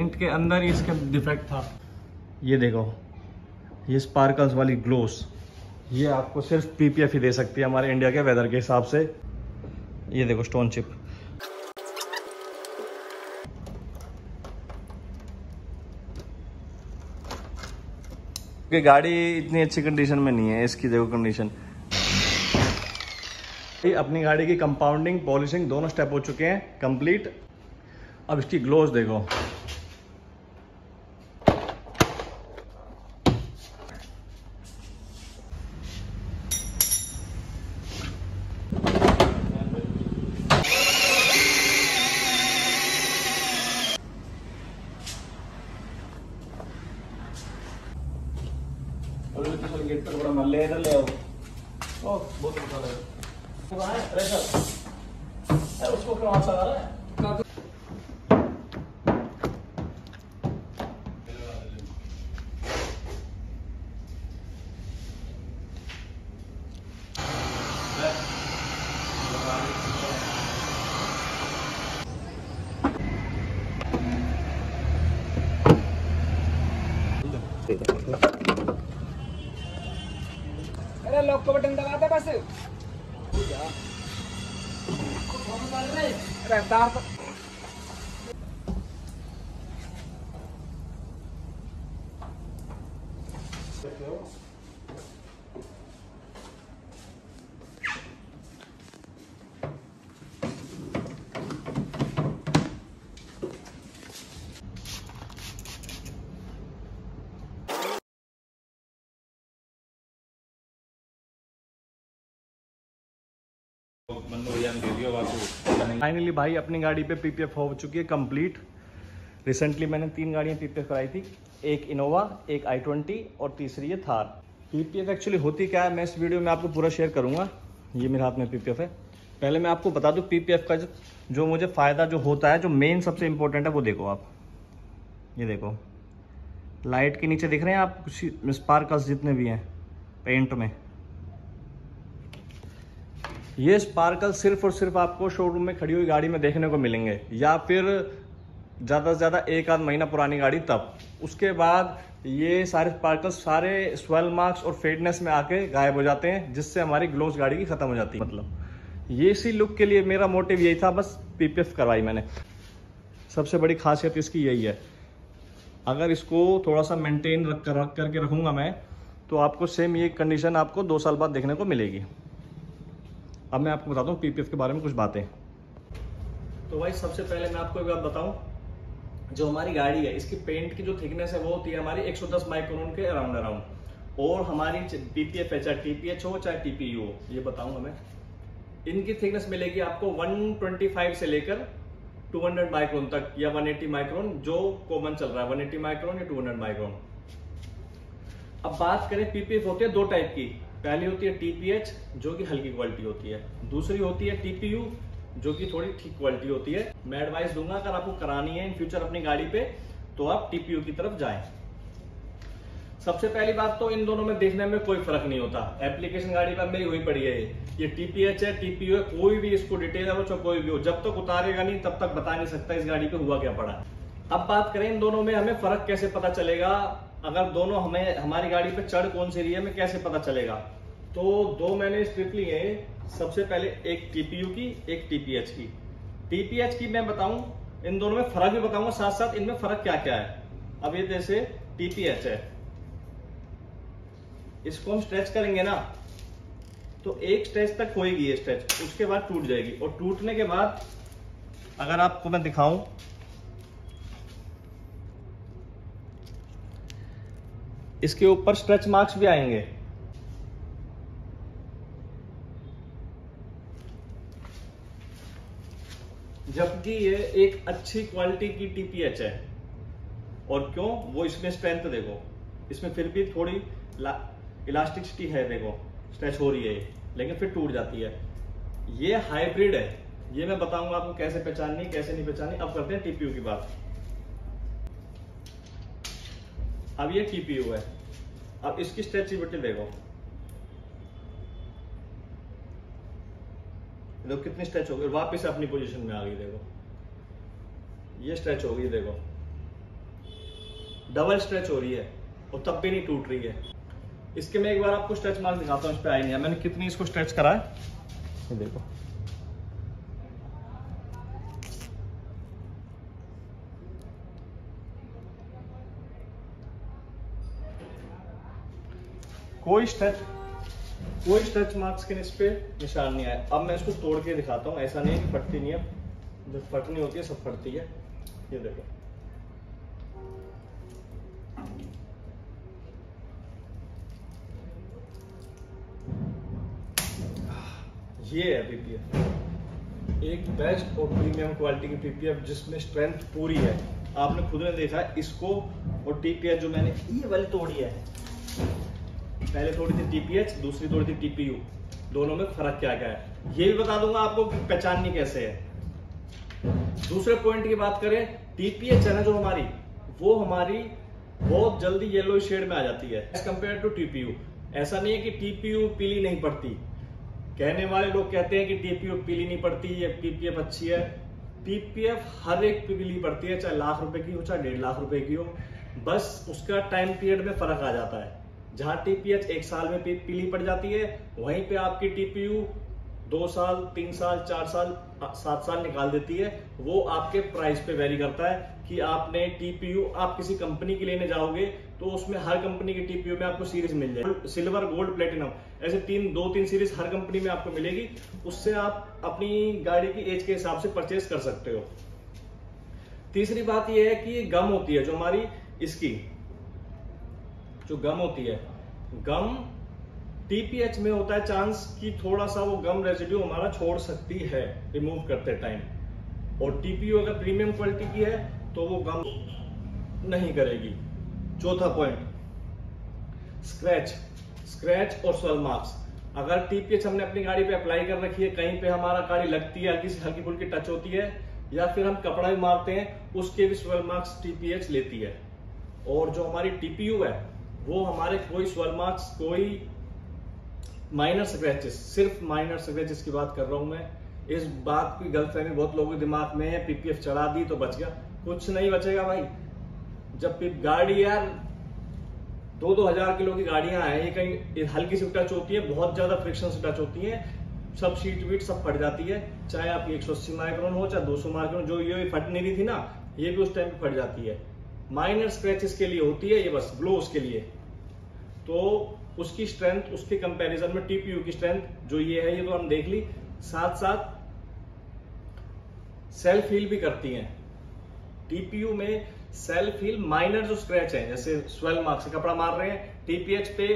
इनके अंदर ही इसका डिफेक्ट था। ये देखो, ये स्पार्कल्स वाली ग्लोस ये आपको सिर्फ़ पीपीएफ ही दे सकती है हमारे इंडिया के वेदर के हिसाब से। ये देखो स्टोन चिप कि गाड़ी इतनी अच्छी कंडीशन में नहीं है, इसकी देखो कंडीशन अपनी गाड़ी की कंपाउंडिंग पॉलिशिंग दोनों स्टेप हो चुके हैं कंप्लीट अब इसकी ग्लोज देखो गेट पर बड़ा मल ले इधर ले आओ ओ बहुत अच्छा लगा वो है प्रेशर उसको क्यों हाथ लगा रहा है अरे लॉक का बटन दबा दे बस रफ्तार तो फाइनली भाई, अपनी गाड़ी पे पीपीएफ हो चुकी है कंप्लीट रिसेंटली मैंने तीन गाड़ियाँ पीपीएफ कराई थी. एक इनोवा एक आई ट्वेंटी और तीसरी है थार पीपीएफ एक्चुअली होती क्या है? मैं इस वीडियो में आपको पूरा शेयर करूँगा। ये मेरे हाथ में पीपीएफ है। पहले मैं आपको बता दूँ पीपीएफ का जो, मुझे फ़ायदा जो होता है जो मेन सबसे इंपॉर्टेंट है वो देखो आप। ये देखो। लाइट के नीचे दिख रहे हैं आप? कुछ स्पार्कल्स जितने भी हैं पेंट में। ये स्पार्कल सिर्फ़ और सिर्फ़ आपको शोरूम में खड़ी हुई गाड़ी में देखने को मिलेंगे। या फिर ज़्यादा से ज़्यादा एक आध महीना पुरानी गाड़ी तब। उसके बाद ये सारे स्पार्कल सारे स्वेल मार्क्स और फेडनेस में आके गायब हो जाते हैं, जिससे हमारी ग्लोस गाड़ी की ख़त्म हो जाती है। मतलब ये इसी लुक के लिए मेरा मोटिव यही था, बस पीपीएफ करवाई मैंने। सबसे बड़ी खासियत इसकी यही है। अगर इसको थोड़ा सा मेंटेन रख कर, रख करके रखूँगा मैं तो आपको सेम ये कंडीशन आपको दो साल बाद देखने को मिलेगी। अब मैं आपको बताता हूँ पीपीएफ के बारे में कुछ बातें। तो भाई, सबसे पहले मैं आपको एक बात बताऊँ जो हमारी गाड़ी है, इसकी पेंट की जो थिकनेस है, वो होती है हमारी 110 माइक्रोन के अराउंड अराउंड और हमारी पीपीएफ है, चाहे टीपीएच हो, चाहे टीपीयू हो, ये बताऊँगा मैं। इनकी थिकनेस मिलेगी आपको 125 से लेकर 200 माइक्रोन तक, या 180 माइक्रोन जो कॉमन चल रहा है 180 माइक्रोन या 200 माइक्रोन अब बात करें पीपीएफ होती है दो टाइप की। पहली होती है टीपीएच जो कि हल्की क्वालिटी होती है। दूसरी होती है टीपीयू जो कि थोड़ी ठीक क्वालिटी होती है। मैं एडवाइस दूँगा, अगर आपको करानी है इन फ्यूचर अपनी गाड़ी पे तो आप टीपीयू की तरफ़ जाएँ। सबसे पहली बात तो इन दोनों में देखने में कोई फ़र्क नहीं होता। एप्लीकेशन गाड़ी पर मेरी हुई पड़ी है ये। टीपीएच है टीपीयू है, कोई भी इसको डिटेल है चाहे कोई भी हो। जब तक उतारेगा नहीं, तब तक बता नहीं सकता इस गाड़ी पे हुआ क्या पड़ा। अब बात करें इन दोनों में हमें फ़र्क कैसे पता चलेगा? अगर दोनों हमें, हमारी गाड़ी पे चढ़ कौन सी रही है, हमें कैसे पता चलेगा? तो दो मैंने स्ट्रिप ली है। सबसे पहले एक टीपीयू की, एक टीपीएच की। टीपीएच की मैं बताऊँ, इन दोनों में फ़र्क भी बताऊँगा साथ साथ इनमें फ़र्क क्या क्या है। अब ये जैसे टीपीएच है। इसको हम स्ट्रेच करेंगे ना तो एक स्ट्रेच तक होएगी ये स्ट्रेच उसके बाद टूट जाएगी। और टूटने के बाद, अगर आपको मैं दिखाऊँ, इसके ऊपर स्ट्रेच मार्क्स भी आएँगे। जबकि ये एक अच्छी क्वालिटी की टीपीएच है। और क्यों? वो इसमें स्ट्रेंथ देखो। इसमें फिर भी थोड़ी इलास्टिसिटी है, देखो। स्ट्रेच हो रही है लेकिन फिर टूट जाती है। ये हाइब्रिड है। ये मैं बताऊँगा आपको कैसे पहचाननी, कैसे नहीं पहचाननी। अब करते हैं टीपीयू की बात। अब ये टीपीयू है। अब इसकी स्ट्रेचेबिलिटी देखो। देखो कितनी स्ट्रेच हो गई वापस अपनी पोजीशन में आ गई, देखो। ये स्ट्रेच हो गई, देखो। डबल स्ट्रेच हो रही है, और तब भी नहीं टूट रही है। इसके मैं एक बार आपको स्ट्रेच मार्क दिखाता हूँ, इस पर आई नहीं है। मैंने कितनी इसको स्ट्रेच करा है? ये देखो। कोई स्ट्रेच कोई स्ट्रेच मार्क्स के इस पे निशान नहीं आया। अब मैं इसको तोड़ के दिखाता हूँ। ऐसा नहीं कि फटती नहीं है। जो फटनी होती है, सब फटती है। ये देखो। ये है पीपीएफ एक बेस्ट और प्रीमियम क्वालिटी की पीपीएफ जिसमें स्ट्रेंथ पूरी है। आपने खुद ने देखा, इसको और टीपीएफ जो मैंने, ये वाली तोड़ी है। पहले थोड़ी थी टीपीएच दूसरी थोड़ी थी टीपीयू दोनों में फ़र्क क्या क्या है? ये भी बता दूँगा आपको पहचाननी कैसे है। दूसरे पॉइंट की बात करें टीपीएच है ना जो हमारी, वो हमारी बहुत जल्दी येलो शेड में आ जाती है एज कंपेयर टू टीपीयू ऐसा नहीं है कि टीपीयू पीली नहीं पड़ती। कहने वाले लोग कहते हैं कि टीपीयू पीली नहीं पड़ती, ये पीपीएफ अच्छी है। पीपीएफ हर एक पीली पड़ती है, चाहे लाख रुपए की हो, चाहे डेढ़ लाख रुपए की हो। बस उसका टाइम पीरियड में फ़र्क आ जाता है। जहाँ टीपीएच एक साल में पीली पड़ जाती है, वहीं पे आपकी टीपीयू दो साल, तीन साल, चार साल, सात साल निकाल देती है। वो आपके प्राइस पे वेरी करता है कि आपने टीपीयू आप किसी कंपनी की लेने जाओगे तो उसमें हर कंपनी की टीपीयू में आपको सीरीज़ मिल जाए सिल्वर गोल्ड प्लेटिनम ऐसे तीन, दो, तीन सीरीज़ हर कंपनी में आपको मिलेगी। उससे आप अपनी गाड़ी की एज के हिसाब से परचेज कर सकते हो। तीसरी बात यह है कि गम होती है, जो हमारी इसकी, जो गम होती है गम टीपीएच में होता है चांस कि थोड़ा सा वो गम रेजिड्यू हमारा छोड़ सकती है रिमूव करते टाइम और टीपीयू अगर प्रीमियम क्वालिटी की है तो वो गम नहीं करेगी. चौथा पॉइंट स्क्रैच स्क्रैच और स्वेल मार्क्स अगर टीपीएच हमने अपनी गाड़ी पे अप्लाई कर रखी है, कहीं पे हमारा गाड़ी लगती है हल्की हल्की फुल्की टच होती है, या फिर हम कपड़ा भी मारते हैं, उसके भी स्वेल मार्क्स टीपीएच लेती है. और जो हमारी टीपीयू है वो हमारे कोई स्वर मार्क्स कोई माइनर स्क्रैचेस सिर्फ़ माइनर स्क्रैचेस की बात कर रहा हूँ मैं। इस बात की गलतफहमी बहुत लोगों के दिमाग में है पीपीएफ चढ़ा दी तो बच गया। कुछ नहीं बचेगा भाई। जब गाड़ी यार दो दो हज़ार किलो की गाड़ियाँ हैं, ये कहीं हल्की सी टच होती है, बहुत ज़्यादा फ्रिक्शन से टच होती है, सब सीट वीट सब फट जाती है। चाहे आपकी एक सौ अस्सी माइक्रोन हो, चाहे दो सौ माइक्रोन जो ये फट नहीं रही थी ना, ये भी उस टाइम पे फट जाती है। माइनर स्क्रैचेस के लिए होती है, ये बस ग्लो उसके लिए। तो उसकी स्ट्रेंथ उसके कंपैरिजन में टीपीयू की स्ट्रेंथ जो ये है, ये तो हम देख ली। साथ साथ सेल्फ हील भी करती हैं। टीपीयू में सेल्फ हील माइनर जो स्क्रैच है, जैसे स्वेल मार्क से कपड़ा मार रहे हैं टीपीएच पे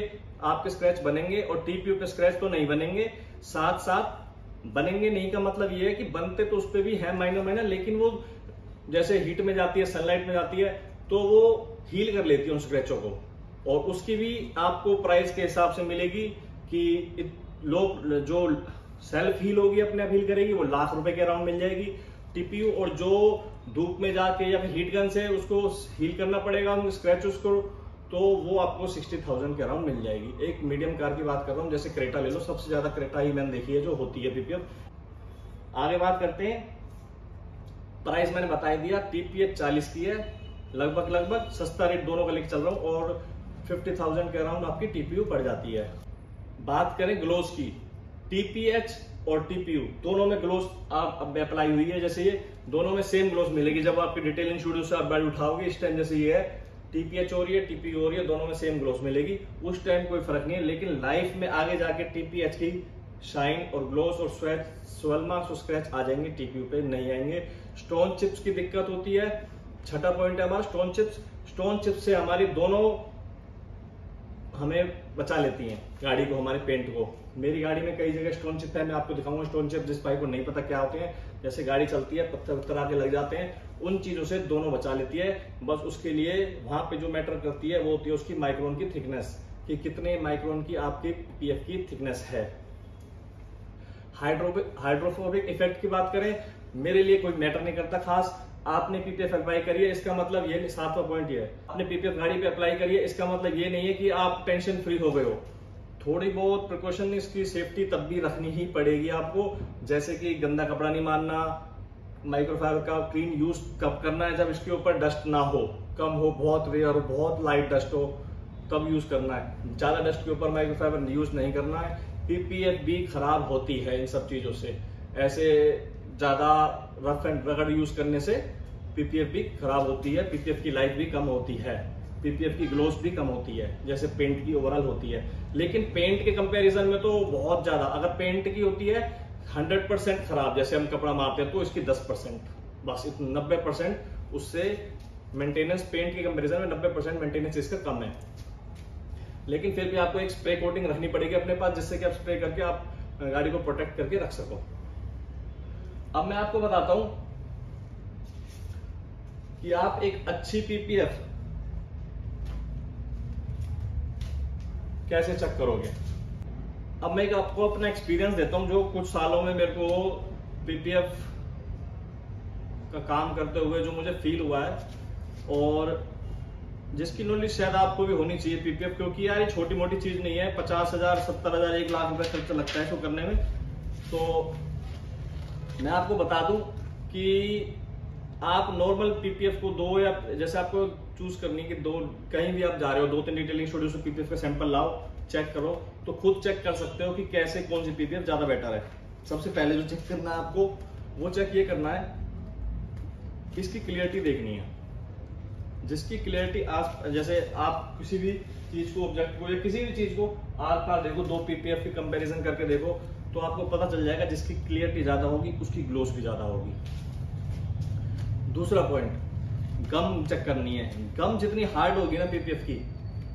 आपके स्क्रैच बनेंगे और टीपीयू पे स्क्रैच तो नहीं बनेंगे। साथ साथ बनेंगे नहीं का मतलब ये है कि बनते तो उस पर भी है माइनर माइनर लेकिन वो जैसे हीट में जाती है सनलाइट में जाती है तो वो हील कर लेती है उन स्क्रैचों को। और उसकी भी आपको प्राइस के हिसाब से मिलेगी कि लोग, जो सेल्फ हील होगी, अपने आप हील करेगी, वो लाख रुपए के अराउंड मिल जाएगी। टीपीयू और जो धूप में जाके या फिर हीट गन से उसको हील करना पड़ेगा स्क्रैच उसको तो वो आपको सिक्सटी थाउज़ेंड के अराउंड मिल जाएगी। एक मीडियम कार की बात कर रहा हूँ, जैसे क्रेटा ले लो, सबसे ज़्यादा क्रेटा ही मैंने देखी है जो होती है पीपीएफ आगे बात करते हैं। प्राइस मैंने बता दिया पीपीएफ चालीस की है लगभग लगभग सस्ता रेट दोनों का लेके चल रहा हूँ और फिफ्टी थाउज़ेंड के अराउंड आपकी टीपीयू पड़ जाती है। बात करें ग्लोस की टीपीएच और टीपीयू दोनों में ग्लोस आप अप्लाई हुई है। जैसे ये दोनों में सेम ग्लोस मिलेगी। जब आपकी डिटेलिंग स्टूडियो से आप गाड़ी उठाओगे, इस टाइम जैसे ये है टीपीएच हो रही है टीपीयू हो रही है, दोनों में सेम ग्लोस मिलेगी। उस टाइम कोई फ़र्क नहीं है, लेकिन लाइफ में आगे जाके टीपीएच की शाइन और ग्लोस और स्वेट स्वेलमार्क्स और स्क्रैच आ जाएँगे टीपीयू पे नहीं आएँगे। स्टोन चिप्स की दिक्कत होती है, छठा पॉइंट है हमारा स्टोन चिप्स स्टोन चिप्स से हमारी दोनों हमें बचा लेती हैं गाड़ी को, हमारे पेंट को। मेरी गाड़ी में कई जगह स्टोन चिप है, मैं आपको दिखाऊँगा स्टोन चिप जिस भाई को नहीं पता क्या होते हैं। जैसे गाड़ी चलती है, पत्थर पत्थर आके लग जाते हैं, उन चीज़ों से दोनों बचा लेती है। बस उसके लिए वहाँ पे जो मैटर करती है, वो होती है उसकी माइक्रोन की थिकनेस कि कितने माइक्रोन की आपकी पीएफ की थिकनेस है। हाइड्रोफोबिक इफ़ेक्ट की बात करें, मेरे लिए कोई मैटर नहीं करता खास। आपने पीपीएफ अप्लाई करिए इसका मतलब ये सातवा पॉइंट ये है। आपने पीपीएफ गाड़ी पे अप्लाई करिए इसका मतलब ये नहीं है कि आप टेंशन फ्री हो गए हो। थोड़ी बहुत प्रिकॉशन इसकी सेफ्टी तब भी रखनी ही पड़ेगी आपको। जैसे कि गंदा कपड़ा नहीं मारना माइक्रोफाइबर का क्लीन यूज़ कब करना है, जब इसके ऊपर डस्ट ना हो। कम हो, बहुत रेयर हो, बहुत लाइट डस्ट हो, तब यूज़ करना है। ज़्यादा डस्ट के ऊपर माइक्रोफाइबर यूज़ नहीं करना है। पीपीएफ भी खराब होती है इन सब चीज़ों से। ऐसे ज़्यादा रफ एंड रगड़ यूज़ करने से पीपीएफ भी खराब होती है, पीपीएफ की लाइफ भी कम होती है, पीपीएफ की ग्लोस भी कम होती है, जैसे पेंट की ओवरऑल होती है। लेकिन पेंट के कंपैरिजन में तो बहुत ज़्यादा, अगर पेंट की होती है, हंड्रेड परसेंट खराब, जैसे हम कपड़ा मारते हैं तो इसकी दस परसेंट, बस नब्बे परसेंट, उससे मेंटेनेंस पेंट के कंपैरिजन में नब्बे परसेंट मेंटेनेंस इसका कम है। लेकिन फिर भी आपको एक स्प्रे कोटिंग रखनी पड़ेगी अपने पास, जिससे कि आप स्प्रे करके आप गाड़ी को प्रोटेक्ट करके रख सको। अब मैं आपको बताता हूँ कि आप एक अच्छी पीपीएफ कैसे चेक करोगे। अब मैं आपको अपना एक्सपीरियंस देता हूँ जो कुछ सालों में मेरे को पीपीएफ का काम करते हुए जो मुझे फील हुआ है, और जिसकी नॉलेज शायद आपको भी होनी चाहिए पीपीएफ क्योंकि यार ये छोटी मोटी चीज़ नहीं है, पचास हज़ार, सत्तर हज़ार, एक लाख रुपए खर्चा लगता है इसको करने में। तो मैं आपको बता दूँ कि आप नॉर्मल पीपीएफ को दो या जैसे आपको चूज़ करनी कि दो, कहीं भी आप जा रहे हो, दो तीन डिटेलिंग स्टूडियो से पीपीएफ का सैंपल लाओ चेक करो तो खुद चेक कर सकते हो कि कैसे कौन सी पीपीएफ ज़्यादा बेटर है। सबसे पहले जो चेक करना है आपको, वो चेक ये करना है, इसकी क्लियरिटी देखनी है। जिसकी क्लियरिटी आप, जैसे आप किसी भी चीज़ को ऑब्जेक्ट को या किसी भी चीज़ को आर पार देखो, दो पीपीएफ की कंपैरिजन करके देखो तो आपको पता चल जाएगा जिसकी क्लियरिटी ज़्यादा होगी, उसकी ग्लोस भी ज़्यादा होगी। दूसरा पॉइंट गम चेक करनी है। गम जितनी हार्ड होगी ना पीपीएफ की,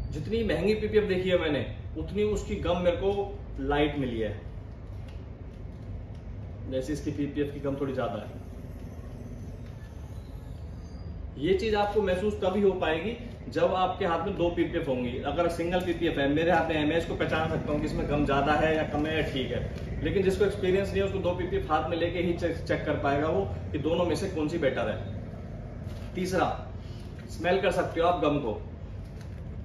जितनी महँगी पीपीएफ देखी है मैंने, उतनी उसकी गम मेरे को लाइट मिली है। जैसे इसकी पीपीएफ की गम थोड़ी ज़्यादा है। ये चीज़ आपको महसूस तभी हो पाएगी जब आपके हाथ में दो पीपीएफ होंगी। अगर सिंगल पीपीएफ है, मेरे हाथ में है मैं इसको पहचान सकता हूँ कि इसमें गम ज़्यादा है या कम है या ठीक है। लेकिन जिसको एक्सपीरियंस नहीं है उसको दो पीपीएफ हाथ में लेके ही चेक, कर पाएगा वो कि दोनों में से कौन सी बेटर है। तीसरा स्मेल कर सकते हो आप गम को।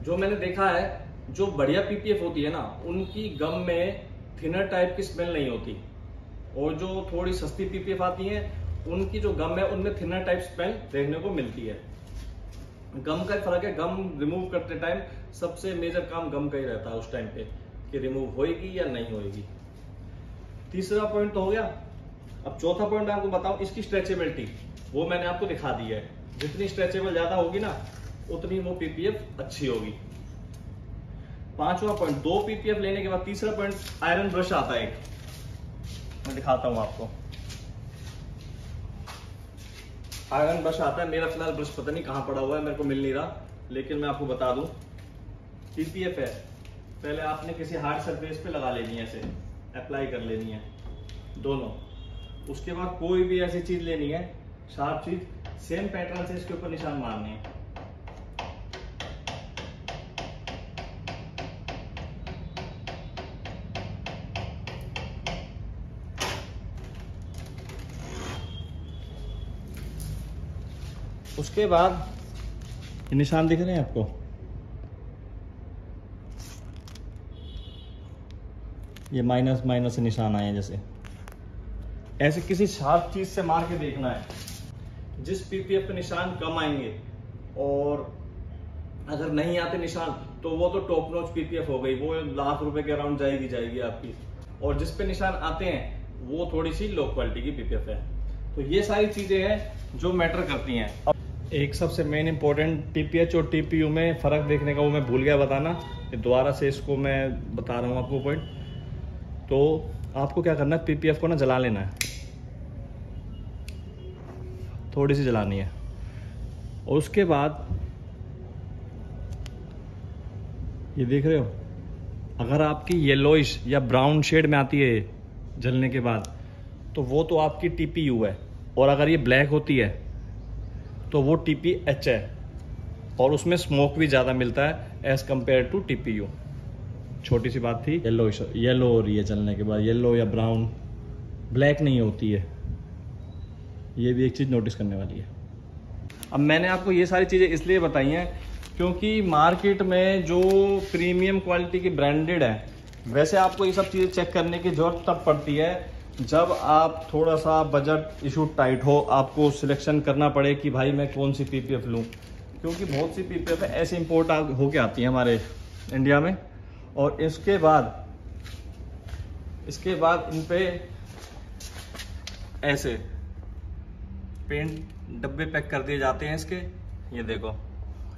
जो मैंने देखा है जो बढ़िया पीपीएफ होती है ना उनकी गम में थिनर टाइप की स्मेल नहीं होती। और जो थोड़ी सस्ती पीपीएफ आती है उनकी जो गम है उनमें थिनर टाइप स्मेल देखने को मिलती है। गम का फ़र्क है गम रिमूव करते टाइम सबसे मेजर काम गम का ही रहता है उस टाइम पे कि रिमूव होएगी या नहीं होएगी। तीसरा पॉइंट तो हो गया। अब चौथा पॉइंट आपको बताऊँ, इसकी स्ट्रेचेबिलिटी वो मैंने आपको दिखा दी है। जितनी स्ट्रेचेबल ज़्यादा होगी ना, उतनी वो पीपीएफ अच्छी होगी। पांचवा पॉइंट दो पीपीएफ लेने के बाद तीसरा पॉइंट आयरन ब्रश आता है एक। मैं दिखाता हूँ आपको। आयरन ब्रश आता है, मेरा फ़िलहाल ब्रश पता नहीं कहाँ पड़ा हुआ है, मेरे को मिल नहीं रहा, लेकिन मैं आपको बता दूँ। पीपीएफ है। पहले आपने किसी हार्ड सरफेस पे लगा लेनी है ऐसे अप्लाई कर लेनी है, दोनों। उसके बाद कोई भी ऐसी चीज़ लेनी है शार्प चीज़ सेम पैटर्न से इसके ऊपर निशान मारने हैं। उसके बाद निशान दिख रहे हैं आपको? ये माइनस माइनस निशान आए हैं जैसे। ऐसे किसी शार्प चीज़ से मार के देखना है। जिस पीपीएफ पे निशान कम आएँगे और अगर नहीं आते निशान तो वो तो टॉप नॉच पीपीएफ हो गई। वो लाख रुपए के अराउंड जाएगी जाएगी आपकी। और जिस पे निशान आते हैं, वो थोड़ी सी लो क्वालिटी की पीपीएफ है। तो ये सारी चीज़ें हैं जो मैटर करती हैं। एक सबसे मेन इंपॉर्टेंट टीपीएच और टीपीयू में फ़र्क देखने का वो मैं भूल गया बताना। दोबारा से इसको मैं बता रहा हूँ आपको पॉइंट तो आपको क्या करना है? पीपीएफ को ना जला लेना है। थोड़ी सी जलानी है। और उसके बाद, ये देख रहे हो? अगर आपकी येलोइश या ब्राउन शेड में आती है जलने के बाद तो वो तो आपकी टीपीयू है। और अगर ये ब्लैक होती है तो वो टी पी एच है। और उसमें स्मोक भी ज़्यादा मिलता है as compare to T P U छोटी सी बात थी। येलो येलो हो रही है चलने के बाद। येलो या ब्राउन ब्लैक नहीं होती है। ये भी एक चीज़ नोटिस करने वाली है। अब मैंने आपको ये सारी चीज़ें इसलिए बताई हैं क्योंकि मार्केट में जो प्रीमियम क्वालिटी की ब्रांडेड है वैसे आपको ये सब चीज़ें चेक करने की ज़रूरत तब पड़ती है जब आप थोड़ा सा बजट इशू टाइट हो आपको सिलेक्शन करना पड़े कि भाई मैं कौन सी पीपीएफ लूँ। क्योंकि बहुत सी पीपीएफ ऐसे इंपोर्ट होके आती हैं हमारे इंडिया में। और इसके बाद इसके बाद इन पे ऐसे पेंट डब्बे पैक कर दिए जाते हैं इसके। ये देखो,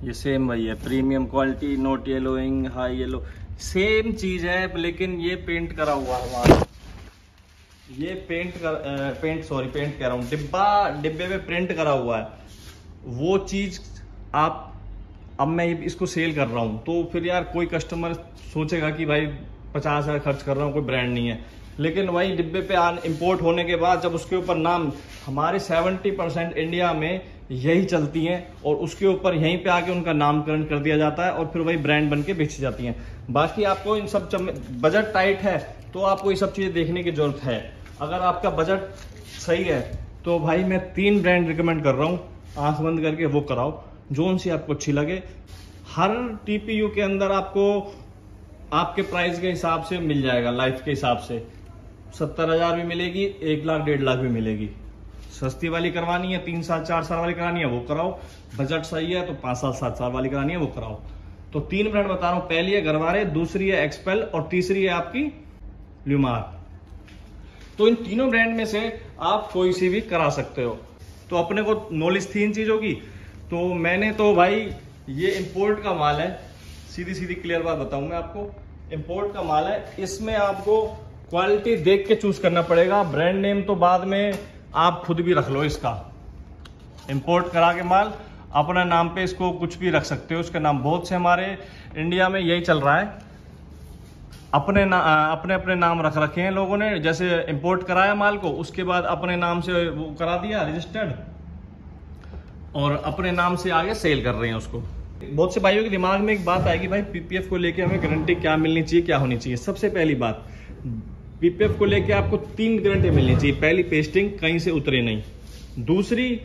ये सेम वही है premium quality not yellowing high yellow same चीज़ है, लेकिन ये पेंट करा हुआ है हमारा ये पेंट कर पेंट सॉरी पेंट कह रहा हूँ, डिब्बा, डिब्बे पे प्रिंट करा हुआ है। वो चीज़ आप अब मैं इसको सेल कर रहा हूँ। तो फिर यार कोई कस्टमर सोचेगा कि भाई पचास हज़ार खर्च कर रहा हूँ, कोई ब्रांड नहीं है। लेकिन वही डिब्बे पे आन इम्पोर्ट होने के बाद जब उसके ऊपर नाम, हमारे 70 परसेंट इंडिया में यही चलती हैं और उसके ऊपर यहीं पे आके उनका नामकरण कर दिया जाता है और फिर वही ब्रांड बन के बेची जाती हैं। बाकी आपको इन सब बजट टाइट है तो आपको ये सब चीज़ें देखने की ज़रूरत है। अगर आपका बजट सही है तो भाई मैं तीन ब्रांड रिकमेंड कर रहा हूँ। आँख बंद करके वो कराओ। जोन सी आपको अच्छी लगे। हर टीपीयू के अंदर आपको, आपके प्राइस के हिसाब से मिल जाएगा लाइफ के हिसाब से। सत्तर हज़ार भी मिलेगी, एक लाख, डेढ़ लाख भी मिलेगी। सस्ती वाली करवानी है, तीन साल, चार साल वाली करानी है, वो कराओ। बजट सही है तो पाँच साल, सात साल वाली करानी है, वो कराओ। तो तीन ब्रांड बता रहा हूँ। पहली है गरवारे, दूसरी है एक्सपेल और तीसरी है आपकी ल्यूमार तो इन तीनों ब्रांड में से आप कोई सी भी करा सकते हो। तो अपने को नॉलेज थी इन चीज़ों की। तो मैंने तो भाई, ये इंपोर्ट का माल है। सीधी सीधी क्लियर बात बताऊँ मैं आपको। इम्पोर्ट का माल है। इसमें आपको क्वालिटी देख के चूज़ करना पड़ेगा। ब्रांड नेम तो बाद में आप खुद भी रख लो इसका। इम्पोर्ट करा के माल। अपना नाम पे इसको कुछ भी रख सकते हो। उसका नाम बहुत से हमारे इंडिया में यही चल रहा है। अपने ना, अपने अपने नाम रख रखे हैं लोगों ने। जैसे इंपोर्ट कराया माल को, उसके बाद अपने नाम से वो करा दिया रजिस्टर्ड और अपने नाम से आगे सेल कर रहे हैं उसको। बहुत से भाइयों के दिमाग में एक बात आएगी, भाई पीपीएफ को लेके हमें गारंटी क्या मिलनी चाहिए, क्या होनी चाहिए? सबसे पहली बात पीपीएफ को लेके आपको तीन गारंटी मिलनी चाहिए। पहली पेस्टिंग कहीं से उतरे नहीं। दूसरी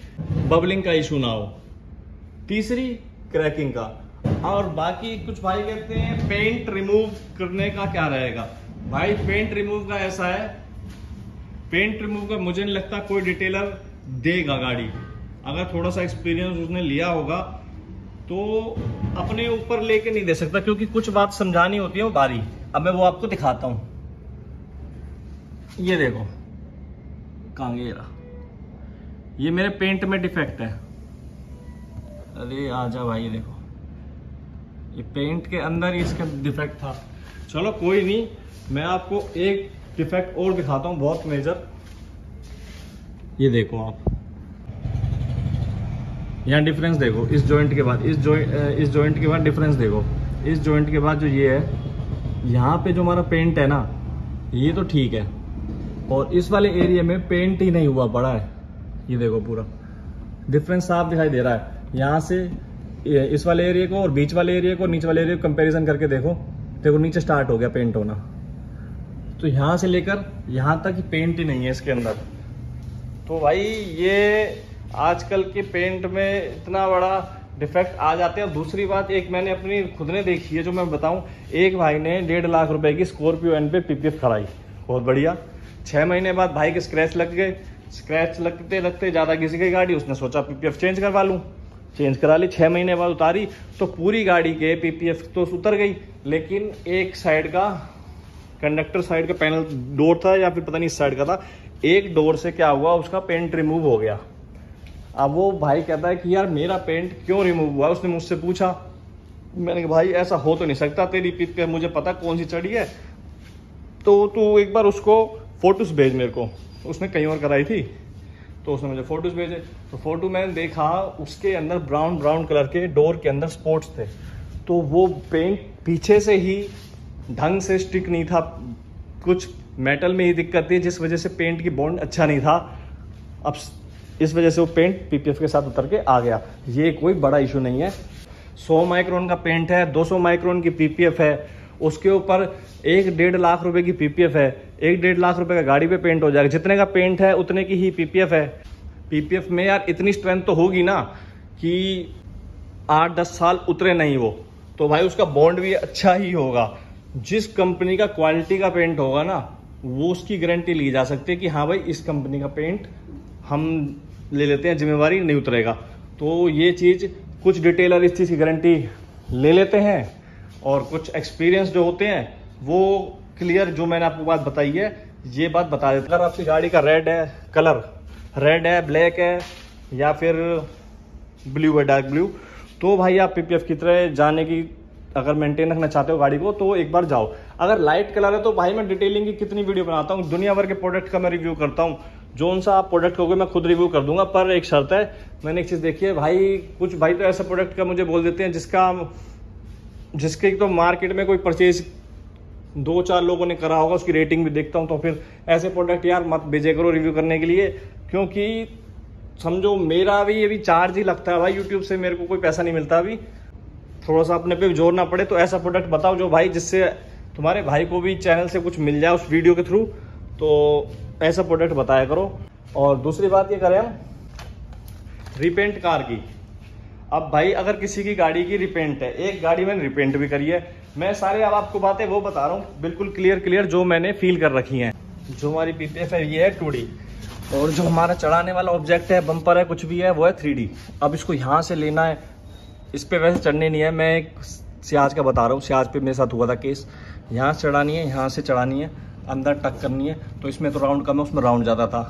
बबलिंग का इशू ना हो। तीसरी क्रैकिंग का। और बाकी कुछ भाई कहते हैं पेंट रिमूव करने का क्या रहेगा? भाई पेंट रिमूव का ऐसा है पेंट रिमूव का मुझे नहीं लगता कोई डिटेलर देगा गाड़ी। अगर थोड़ा सा एक्सपीरियंस उसने लिया होगा तो अपने ऊपर लेके नहीं दे सकता, क्योंकि कुछ बात समझानी होती है, वो बारी। अब मैं वो आपको दिखाता हूँ। ये देखो, कांगेरा। ये मेरे पेंट में डिफेक्ट है। अरे, आजा भाई देखो। ये पेंट के अंदर ही इसका डिफेक्ट था। चलो, कोई नहीं, मैं आपको एक डिफेक्ट और दिखाता हूँ, बहुत मेजर ये देखो आप। यहाँ डिफरेंस देखो, इस जॉइंट के बाद, इस जॉइंट इस जॉइंट के बाद डिफरेंस देखो। इस जॉइंट के बाद जो ये है, यहाँ पे जो हमारा पेंट है ना, ये तो ठीक है। और इस वाले एरिया में पेंट ही नहीं हुआ, बड़ा है। ये देखो पूरा। डिफरेंस साफ़ दिखाई दे रहा है। यहाँ से इस वाले एरिया को और बीच वाले एरिया को, नीचे वाले एरिया को कंपैरिजन करके देखो। देखो, नीचे स्टार्ट हो गया पेंट होना। तो यहाँ से लेकर, यहाँ तक पेंट ही नहीं है इसके अंदर। तो भाई, ये आजकल के पेंट में इतना बड़ा डिफेक्ट आ जाते हैं। दूसरी बात, एक मैंने अपनी खुद ने देखी है, जो मैं बताऊँ, एक भाई ने डेढ़ लाख रुपए की स्कॉर्पियो एन पे पीपीएफ खड़ाई बहुत बढ़िया। छह महीने बाद भाई के स्क्रैच लग गए। स्क्रैच लगते लगते ज़्यादा घिस गई गाड़ी। उसने सोचा पीपीएफ चेंज करवा लूँ। चेंज करा ली, छह महीने बाद उतारी तो पूरी गाड़ी के पीपीएफ तो उतर गई। लेकिन एक साइड का कंडक्टर साइड का पैनल डोर था या फिर पता नहीं इस साइड का था, एक डोर से क्या हुआ, उसका पेंट रिमूव हो गया। अब वो भाई कहता है कि यार, मेरा पेंट क्यों रिमूव हुआ उसने मुझसे पूछा। मैंने कहा, भाई, ऐसा हो तो नहीं सकता तेरी पीपीएफ मुझे पता कौन सी चढ़ी है। तो तू एक बार उसको फ़ोटोज़ भेज मेरे को। उसने कहीं और कराई थी। तो उसने मुझे फ़ोटोज़ भेजे। तो फ़ोटो मैंने देखा, उसके अंदर ब्राउन ब्राउन कलर के डोर के अंदर स्पॉट्स थे। तो वो पेंट पीछे से ही ढंग से स्टिक नहीं था। कुछ मेटल में ही दिक्कत थी, जिस वजह से पेंट की बॉन्ड अच्छा नहीं था। अब इस वजह से वो पेंट पीपीएफ के साथ उतर के आ गया। ये कोई बड़ा इशू नहीं है। 100 माइक्रोन का पेंट है 200 माइक्रोन की पीपीएफ है। उसके ऊपर एक डेढ़ लाख रुपए की पीपीएफ है। एक डेढ़ लाख रुपए का गाड़ी पे पेंट हो जाएगा। जितने का पेंट है, उतने की ही पीपीएफ है। पीपीएफ में यार इतनी स्ट्रेंथ तो होगी ना कि आठ दस साल उतरे नहीं वो। तो भाई उसका बॉन्ड भी अच्छा ही होगा। जिस कंपनी का क्वालिटी का पेंट होगा ना, वो उसकी गारंटी ली जा सकती है कि हाँ भाई, इस कंपनी का पेंट हम ले लेते हैं, जिम्मेवारी नहीं उतरेगा। तो ये चीज़ कुछ डिटेलर इस चीज़ की गारंटी ले लेते हैं और कुछ एक्सपीरियंस जो होते हैं, वो क्लियर जो मैंने आपको बात बताई है, ये बात बता देते अगर आपकी गाड़ी का रेड है, कलर रेड है, ब्लैक है, या फिर ब्लू है, डार्क ब्लू तो भाई आप पीपीएफ की तरह जाने की अगर मेंटेन रखना चाहते हो गाड़ी को तो एक बार जाओ। अगर लाइट कलर है तो भाई मैं डिटेलिंग की कितनी वीडियो बनाता हूँ, दुनिया भर के प्रोडक्ट का मैं रिव्यू करता हूँ। जो सा आप प्रोडक्ट होगे मैं खुद रिव्यू कर दूँगा, पर एक शर्त है, मैंने एक चीज़ देखी है, भाई, कुछ भाई तो ऐसा प्रोडक्ट का मुझे बोल देते हैं जिसका, जिसके तो मार्केट में कोई परचेज दो चार लोगों ने करा होगा, उसकी रेटिंग भी देखता हूँ तो फिर ऐसे प्रोडक्ट यार मत भेजे करो रिव्यू करने के लिए, क्योंकि समझो, मेरा भी अभी चार्ज ही लगता है भाई यूट्यूब से मेरे को कोई पैसा नहीं मिलता अभी। थोड़ा सा अपने पे जोड़ना पड़े तो ऐसा प्रोडक्ट बताओ जो भाई जिससे तुम्हारे भाई को भी चैनल से कुछ मिल जाए उस वीडियो के थ्रू तो ऐसा प्रोडक्ट बताया करो। और दूसरी बात ये करें हम रिपेंट कार की। अब भाई, अगर किसी की गाड़ी की रिपेंट है, एक गाड़ी मैंने रिपेंट भी करी है। मैं सारे अब आपको बातें वो बता रहा हूँ, बिल्कुल क्लियर क्लियर जो मैंने फील कर रखी हैं। जो हमारी पीपीएफ है, ये है टू और जो हमारा चढ़ाने वाला ऑब्जेक्ट है बम्पर है, कुछ भी है, वो है थ्री अब इसको यहाँ से लेना है, इस पर वैसे चढ़ने नहीं है। मैं एक सियाज का बता रहा हूँ, सियाज पे मेरे साथ हुआ था केस यहाँ से चढ़ानी है, यहाँ से चढ़ानी है। अंदर टक करनी है। तो इसमें तो राउंड कम है उसमें राउंड ज़्यादा था।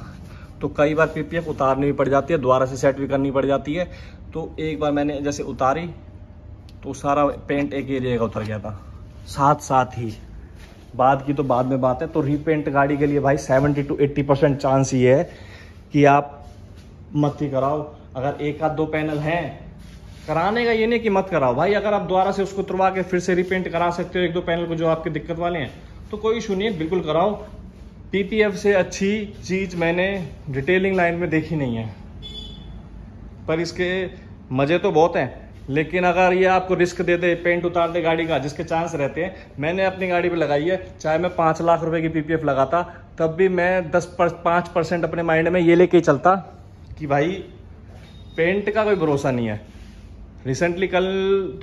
तो कई बार पीपीएफ उतारनी भी पड़ जाती है, दोबारा से सेट भी करनी पड़ जाती है। तो एक बार मैंने जैसे उतारी तो सारा पेंट एक एरिया का उतर गया था। साथ साथ ही, बाद की तो बाद में बात है तो रीपेंट गाड़ी के लिए भाई seventy to eighty percent chance ये है कि आप मत ही कराओ। अगर एक आध दो पैनल हैं, कराने का ये नहीं कि मत कराओ। भाई अगर आप दोबारा से उसको तुरवा के फिर से रिपेंट करा सकते हो, एक दो पैनल को जो आपके दिक्कत वाले हैं तो कोई इशू नहीं है, बिल्कुल कराओ। पीपीएफ से अच्छी चीज़ मैंने डिटेलिंग लाइन में देखी नहीं है। पर इसके मज़े तो बहुत हैं, लेकिन अगर ये आपको रिस्क दे दे पेंट उतार दे गाड़ी का, जिसके चांस रहते हैं, मैंने अपनी गाड़ी पे लगाई है, चाहे मैं पाँच लाख रुपए की पीपीएफ लगाता, तब भी मैं दस पर, पाँच परसेंट अपने माइंड में ये लेके चलता कि भाई पेंट का कोई भरोसा नहीं है। रिसेंटली कल,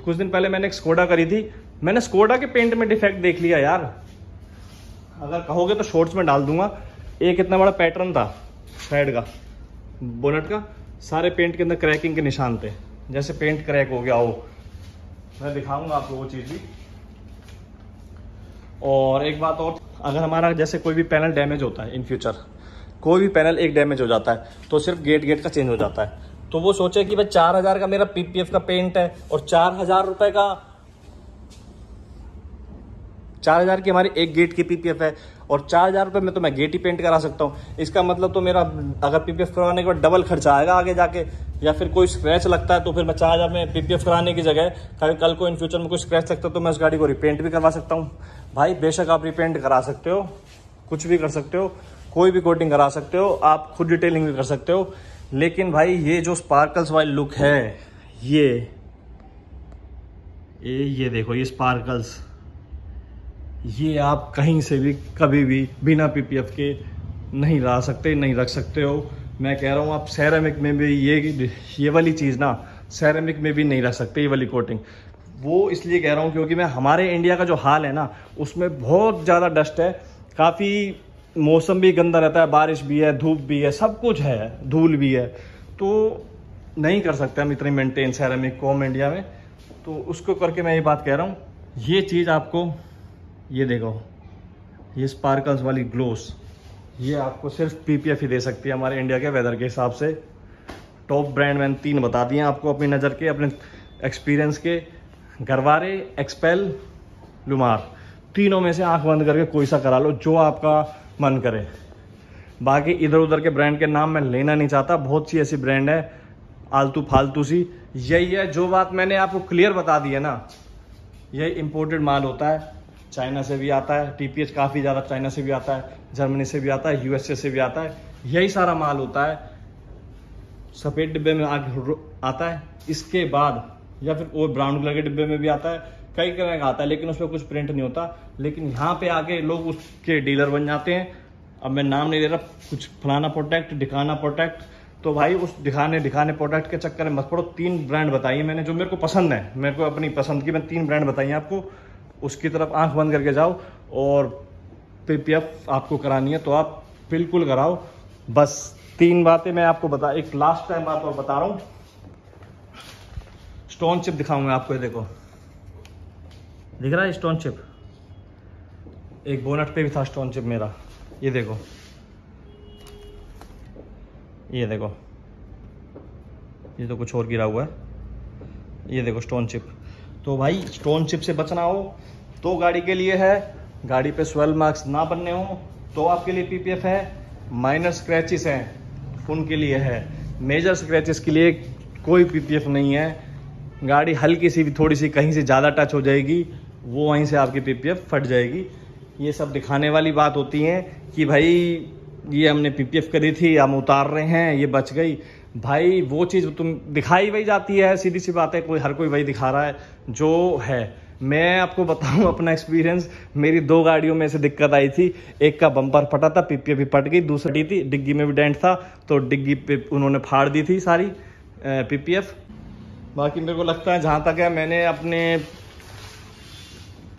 कुछ दिन पहले मैंने एक स्कोडा करी थी। मैंने स्कोडा के पेंट में डिफेक्ट देख लिया यार। अगर कहोगे तो शॉर्ट्स में डाल दूँगा। एक इतना बड़ा पैटर्न था साइड का। बोनट का, सारे पेंट के अंदर क्रैकिंग के निशान थे। जैसे पेंट क्रैक हो गया हो मैं दिखाऊँगा आपको वो चीज़ भी। और एक बात और, अगर हमारा जैसे कोई भी पैनल डैमेज होता है इन फ्यूचर कोई भी पैनल एक डैमेज हो जाता है तो सिर्फ़ गेट गेट का चेंज हो जाता है। तो वो सोचे कि भाई चार हज़ार का मेरा पीपीएफ का पेंट है और चार हज़ार रुपए का चार हज़ार की हमारी एक गेट की पीपीएफ है और चार हज़ार रुपये में तो मैं गेट ही पेंट करा सकता हूँ। इसका मतलब तो मेरा, अगर पीपीएफ करवाने के बाद डबल खर्चा आएगा आगे जाके, या फिर कोई स्क्रैच लगता है तो फिर मैं चार हज़ार में पीपीएफ कराने की जगह कल कल को इन फ्यूचर में कोई स्क्रैच लगता है तो मैं उस गाड़ी को रिपेंट भी करवा सकता हूँ। भाई, बेशक आप रिपेंट करा सकते हो, कुछ भी कर सकते हो, कोई भी कोटिंग करा सकते हो, आप खुद डिटेलिंग भी कर सकते हो, लेकिन भाई, ये जो स्पार्कल्स वाली लुक है, ये ये ये देखो, ये स्पार्कल्स ये आप कहीं से भी, कभी भी बिना पीपीएफ के नहीं ला सकते, नहीं रख सकते हो। मैं कह रहा हूँ, आप सैरामिक में भी ये ये वाली चीज़ ना सैरामिक में भी नहीं रख सकते ये वाली कोटिंग वो इसलिए कह रहा हूँ क्योंकि मैं, हमारे इंडिया का जो हाल है ना, उसमें बहुत ज़्यादा डस्ट है। काफ़ी मौसम भी गंदा रहता है, बारिश भी है, धूप भी है, सब कुछ है, धूल भी है। तो नहीं कर सकते हम इतनी मेंटेन सैरामिक को इंडिया में। तो उसको करके मैं ये बात कह रहा हूँ, ये चीज़ आपको ये देखो, ये स्पार्कल्स वाली ग्लोस ये आपको सिर्फ़ पीपीएफ ही दे सकती है हमारे इंडिया के वेदर के हिसाब से। टॉप ब्रांड मैंने तीन बता दिए आपको अपनी नज़र के, अपने एक्सपीरियंस के। गरवारे एक्सपेल लुमार तीनों में से आँख बंद करके कोई सा करा लो, जो आपका मन करे। बाकी इधर उधर के ब्रांड के नाम मैं लेना नहीं चाहता, बहुत सी ऐसी ब्रांड है आलतू फालतू सी। यही है, जो बात मैंने आपको क्लियर बता दी है ना, यही इम्पोर्टेड माल होता है। चाइना से भी आता है टीपीएच काफ़ी ज़्यादा चाइना से भी आता है, जर्मनी से भी आता है यूएसए से भी आता है। यही सारा माल होता है, सफ़ेद डिब्बे में आगे आता है। इसके बाद, या फिर वो ब्राउन कलर के डिब्बे में भी आता है। कई तरह का आता है, लेकिन उस पर कुछ प्रिंट नहीं होता। लेकिन यहाँ पे आके लोग उसके डीलर बन जाते हैं। अब मैं नाम नहीं ले रहा, कुछ फलाना प्रोडक्ट दिखाना प्रोडक्ट तो भाई, उस दिखाने दिखाने प्रोडक्ट के चक्कर में मत पड़ो। तीन ब्रांड बताइए मैंने, जो मेरे को पसंद है। मेरे को अपनी पसंद की मैं तीन ब्रांड बताई आपको। उसकी तरफ़ आँख बंद करके जाओ और पीपीएफ आपको करानी है तो आप बिल्कुल कराओ। बस तीन बातें मैं आपको बता, एक लास्ट टाइम बात और बता रहा हूँ। स्टोन चिप दिखाऊँगा आपको, ये देखो। दिख रहा है स्टोन चिप एक बोनट पे भी था स्टोन चिप मेरा। ये देखो। ये देखो। ये तो कुछ और गिरा हुआ है। ये देखो स्टोन चिप तो भाई स्टोन चिप से बचना हो तो गाड़ी के लिए है। गाड़ी पे स्वेल मार्क्स ना बनने हो तो आपके लिए पीपीएफ है। माइनर स्क्रैचेस हैं उनके लिए है। मेजर स्क्रैचेस के लिए कोई पीपीएफ नहीं है। गाड़ी हल्की सी भी, थोड़ी सी कहीं से ज़्यादा टच हो जाएगी, वो वहीं से आपकी पीपीएफ फट जाएगी। ये सब दिखाने वाली बात होती है कि भाई, ये हमने पीपीएफ करी थी, हम उतार रहे हैं, ये बच गई। भाई, वो चीज़ तुम दिखाई वही जाती है, सीधी सी बात है, कोई, हर कोई वही दिखा रहा है, जो है। मैं आपको बताऊँ अपना एक्सपीरियंस मेरी दो गाड़ियों में से दिक्कत आई थी। एक का बम्पर फटा था पीपीएफ भी फट गई, दूसरी थी, डिग्गी में भी डेंट था तो डिग्गी पे उन्होंने फाड़ दी थी सारी पीपीएफ। बाकी मेरे को लगता है जहाँ तक है, मैंने अपने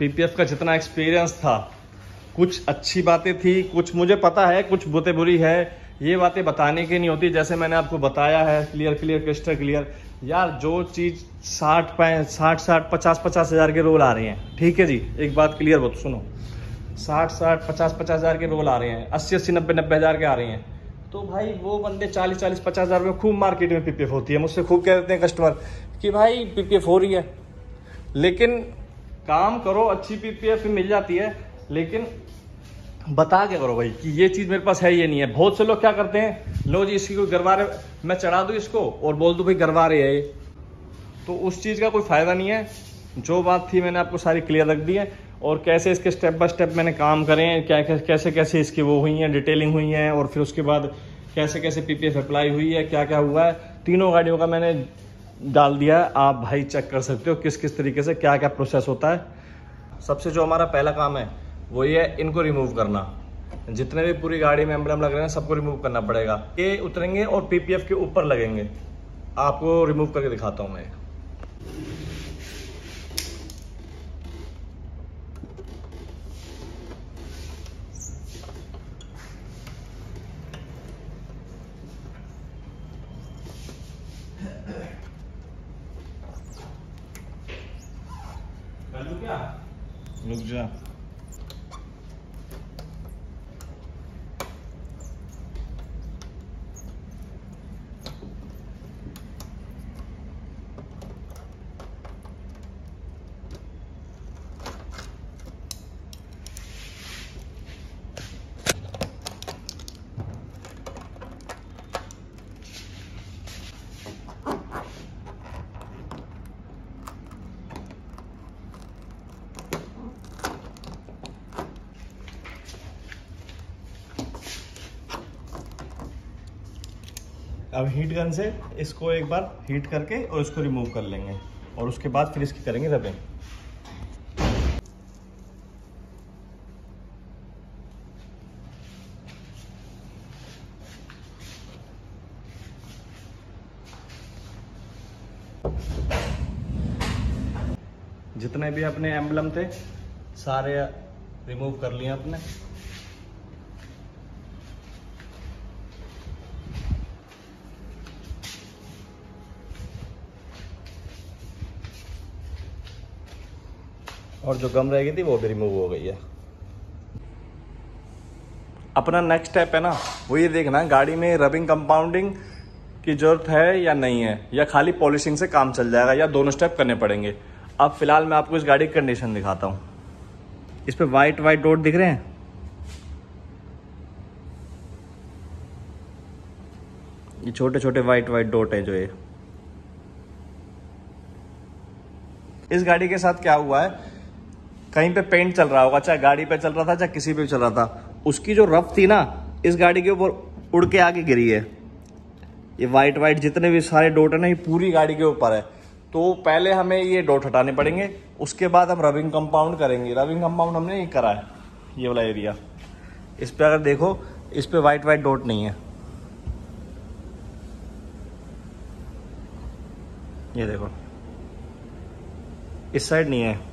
पीपीएफ का जितना एक्सपीरियंस था, कुछ अच्छी बातें थी, कुछ मुझे पता है, कुछ बुते बुरी है, ये बातें बताने की नहीं होती, जैसे मैंने आपको बताया है क्लियर क्लियर क्रिस्टल क्लियर यार, जो चीज़ साठ साठ साठ, पचास पचास हज़ार के रोल आ रहे हैं। ठीक है जी, एक बात क्लियर बहुत, सुनो। साठ साठ, पचास पचास हज़ार के रोल आ रहे हैं, अस्सी अस्सी, नब्बे नब्बे हज़ार के आ रहे हैं। तो भाई, वो बंदे चालीस चालीस, पचास हज़ार में खूब मार्केट में पीपीएफ होती है, मुझसे खूब कह देते हैं कस्टमर कि भाई पीपीएफ हो रही है। लेकिन काम करो, अच्छी पीपीएफ मिल जाती है, लेकिन बता के करो भाई कि ये चीज़ मेरे पास है, ये नहीं है। बहुत से लोग क्या करते हैं, लो जी, इसकी कोई गरवा रहे मैं चढ़ा दूँ इसको और बोल दूँ, भाई गरवा रहे है ये। तो उस चीज़ का कोई फ़ायदा नहीं है। जो बात थी, मैंने आपको सारी क्लियर रख दी है। और कैसे इसके स्टेप बाय स्टेप मैंने काम करे हैं, क्या कैसे कैसे इसकी वो हुई हैं डिटेलिंग हुई हैं, और फिर उसके बाद कैसे कैसे पीपीएफ अप्लाई हुई है, क्या क्या हुआ है, तीनों गाड़ियों का मैंने डाल दिया है। आप भाई चेक कर सकते हो किस किस तरीके से क्या क्या प्रोसेस होता है। सबसे जो हमारा पहला काम है वो ये है इनको रिमूव करना। जितने भी पूरी गाड़ी में एम्बलम लग रहे हैं सबको रिमूव करना पड़ेगा। ये उतरेंगे और पीपीएफ के ऊपर लगेंगे। आपको रिमूव करके दिखाता हूँ मैं। रुक जा। अब हीट गन से इसको एक बार हीट करके और इसको रिमूव कर लेंगे। और उसके बाद फिर इसकी करेंगे रबिंग जितने भी अपने एम्बलम थे, सारे रिमूव कर लिए अपने। और जो गम रह गई थी वो भी रिमूव हो गई है। अपना नेक्स्ट स्टेप है ना, वो ये देखना, गाड़ी में रबिंग कंपाउंडिंग की ज़रूरत है या नहीं है, या खाली पॉलिशिंग से काम चल जाएगा, या दोनों स्टेप करने पड़ेंगे। अब फ़िलहाल मैं आपको इस गाड़ी की कंडीशन दिखाता हूँ। इस पर वाइट वाइट डॉट दिख रहे हैं? ये छोटे छोटे वाइट वाइट डॉट है जो ये। इस गाड़ी के साथ क्या हुआ है? कहीं पे पेंट चल रहा होगा, चाहे गाड़ी पे चल रहा था, चाहे किसी पे चल रहा था, उसकी जो रफ थी ना, इस गाड़ी के ऊपर उड़ के आगे गिरी है। ये वाइट वाइट जितने भी सारे डोट है ना, ये पूरी गाड़ी के ऊपर है। तो पहले हमें ये डोट हटाने पड़ेंगे, उसके बाद हम रबिंग कंपाउंड करेंगे। रबिंग कंपाउंड हमने ये करा है, ये वाला एरिया इस पर अगर देखो, इस पर वाइट वाइट डोट नहीं है। ये देखो, इस साइड नहीं है।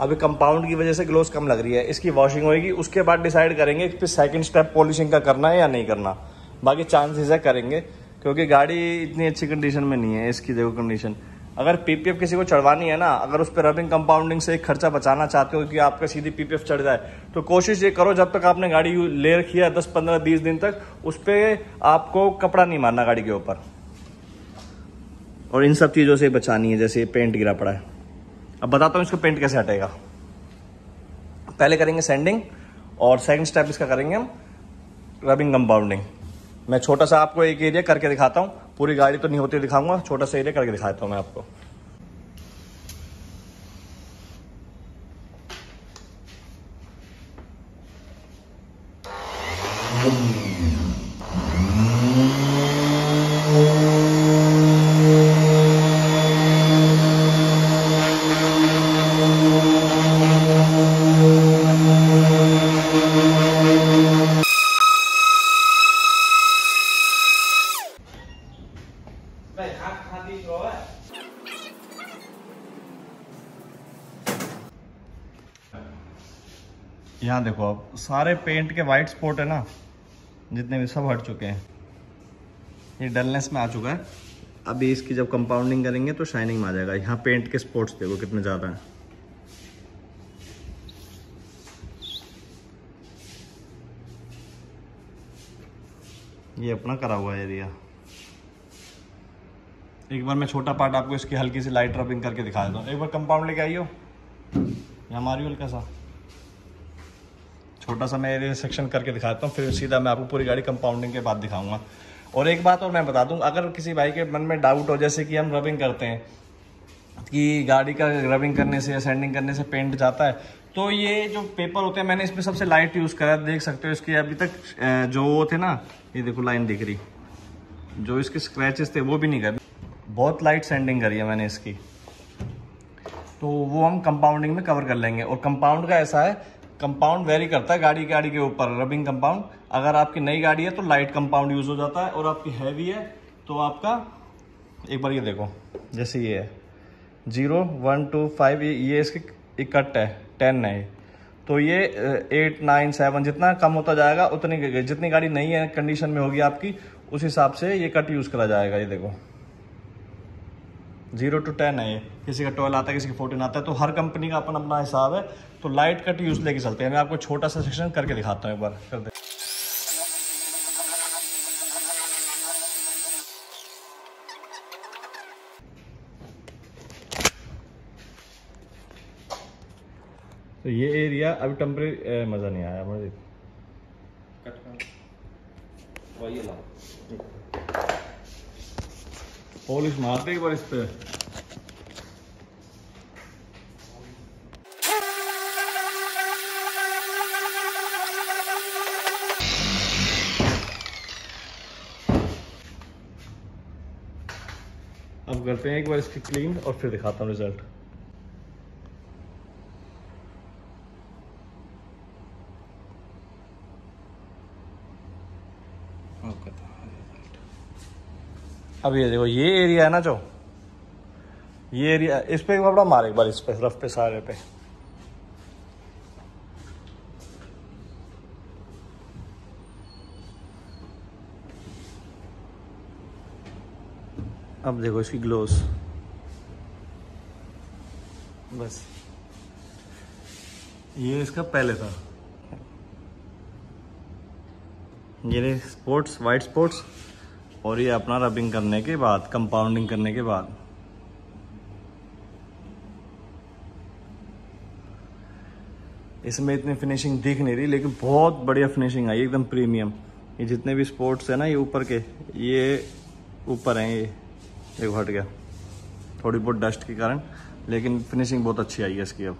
अभी कंपाउंड की वजह से ग्लोस कम लग रही है। इसकी वॉशिंग होगी उसके बाद डिसाइड करेंगे कि सेकंड स्टेप पॉलिशिंग का करना है या नहीं करना। बाकी चांसेस है करेंगे, क्योंकि गाड़ी इतनी अच्छी कंडीशन में नहीं है, इसकी देखो कंडीशन अगर पीपीएफ किसी को चढ़वानी है ना, अगर उस पर रबिंग कंपाउंडिंग से एक खर्चा बचाना चाहते हो कि आपका सीधी पीपीएफ चढ़ जाए तो कोशिश ये करो, जब तक आपने गाड़ी ले रखी है दस, पंद्रह, बीस दिन तक, उस पर आपको कपड़ा नहीं मारना गाड़ी के ऊपर। और इन सब चीज़ों से बचानी है, जैसे पेंट गिरा पड़ा है। अब बताता हूँ इसको पेंट कैसे हटेगा। पहले करेंगे सेंडिंग और सेकंड स्टेप इसका करेंगे हम रबिंग कंपाउंडिंग मैं छोटा सा आपको एक एरिया करके दिखाता हूँ। पूरी गाड़ी तो नहीं होती दिखाऊँगा, छोटा सा एरिया करके दिखाता हूँ मैं आपको। यहाँ देखो, अब सारे पेंट के वाइट स्पॉट है ना, जितने भी सब हट चुके हैं। ये डलनेस में आ चुका है। अभी इसकी जब कंपाउंडिंग करेंगे तो शाइनिंग में आ जाएगा। यहाँ पेंट के स्पॉट्स देखो कितने ज़्यादा हैं। ये अपना करा हुआ एरिया एक बार मैं छोटा पार्ट आपको इसकी हल्की सी लाइट रबिंग करके दिखा देता हूँ। एक बार कंपाउंड लेके आइयो यहाँ मारियो हल्का सा। छोटा सा मैं एरिया सेक्शन करके दिखाता हूँ, फिर सीधा मैं आपको पूरी गाड़ी कंपाउंडिंग के बाद दिखाऊँगा। और एक बात और मैं बता दूँ, अगर किसी भाई के मन में डाउट हो, जैसे कि हम रबिंग करते हैं, कि गाड़ी का रबिंग करने से या सैंडिंग करने से पेंट जाता है तो ये जो पेपर होते हैं, मैंने इसमें सबसे लाइट यूज़ करा देख सकते हो इसकी अभी तक जो थे ना, ये देखो लाइन दिख रही। जो इसके स्क्रैचेस थे, वो भी नहीं कर बहुत लाइट सैंडिंग करी है मैंने इसकी। तो वो हम कंपाउंडिंग में कवर कर लेंगे। और कंपाउंड का ऐसा है कंपाउंड वेरी करता है गाड़ी गाड़ी के ऊपर रबिंग कंपाउंड अगर आपकी नई गाड़ी है तो लाइट कंपाउंड यूज़ हो जाता है, और आपकी हैवी है तो आपका, एक बार ये देखो, जैसे ये है। ज़ीरो वन टू फाइव ये ये इसकी इकट्ठ है टेन है तो ये एट नाइन सेवन जितना कम होता जाएगा, उतनी जितनी गाड़ी नई है कंडीशन में होगी आपकी, उस हिसाब से ये कट यूज़ करा जाएगा, ये देखो। ज़ीरो टू टेन है ये। किसी का ट्वेल्व आता है किसी का फोर्टीन आता है तो हर कंपनी का अपन अपना हिसाब है। तो लाइट कट यूज़ लेके चलते हैं। मैं आपको छोटा सा सेक्शन करके दिखाता हूँ एक बार। कर दे तो ये एरिया अभी टेम्परेरी मज़ा नहीं आया मुझे। पॉलिश मारते एक बार इस पर अब करते हैं एक बार इसकी क्लीन और फिर दिखाता हूँ रिज़ल्ट अब ये देखो, ये एरिया है ना जो, ये एरिया इस पे कपड़ा मार एक बार, इस पे, रफ पे, सारे पे। अब देखो इसकी ग्लोस बस। ये इसका पहले था। ये स्पोर्ट्स वाइट स्पोर्ट्स और ये अपना रबिंग करने के बाद कंपाउंडिंग करने के बाद। इसमें इतनी फिनिशिंग दिख नहीं रही, लेकिन बहुत बढ़िया फिनिशिंग आई, एकदम प्रीमियम ये जितने भी स्पोर्ट्स है ना, ये ऊपर के, ये ऊपर हैं, ये देखो हट गया। थोड़ी बहुत डस्ट के कारण, लेकिन फिनिशिंग बहुत अच्छी आई है इसकी अब।